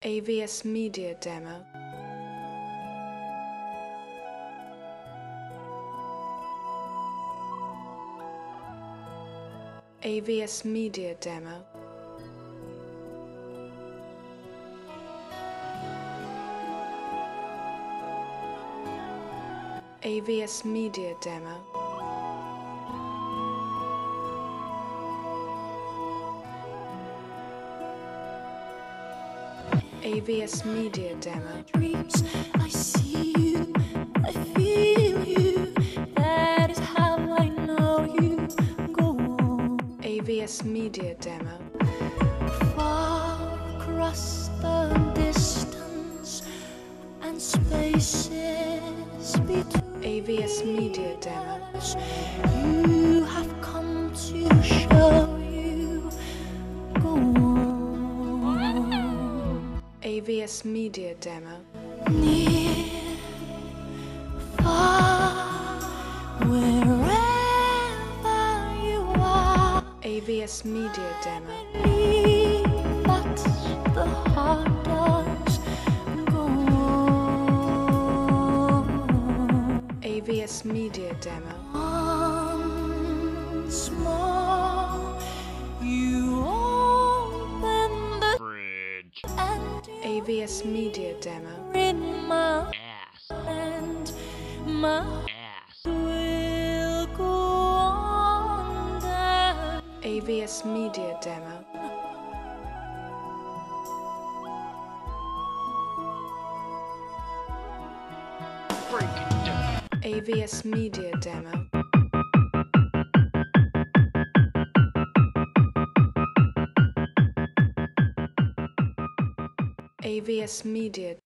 AVS Media Demo. AVS Media Demo. AVS Media Demo. AVS Media Demo. dreams. I see you, I feel you. That is how I know you. Go on AVS Media Demo. far across the distance and spaces between AVS Media Demo. You have AVS Media Demo. near, far. AVS Media Demo. AVS Media Demo. And AVS Media Demo. in my Ass. hand, my Ass. will go on. AVS Media Demo. Break it. AVS Media Demo. AVS Media